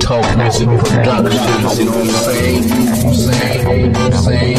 Talk music productions, you know what I'm saying? Saying.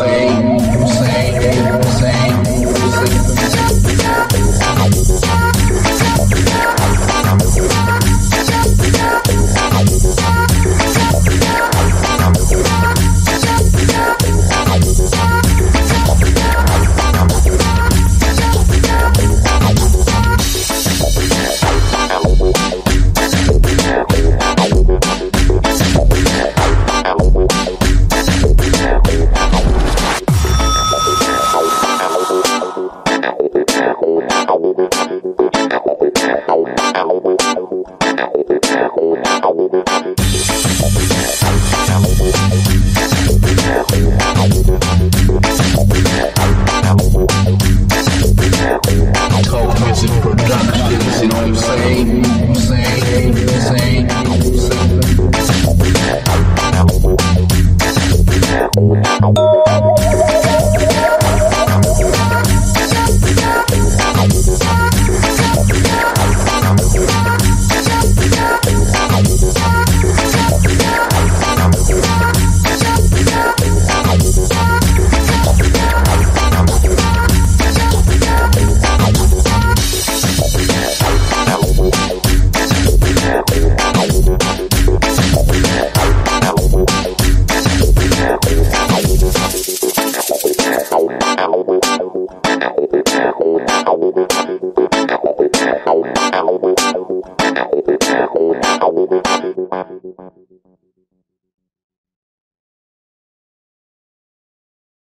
sei. Oh, Thank you.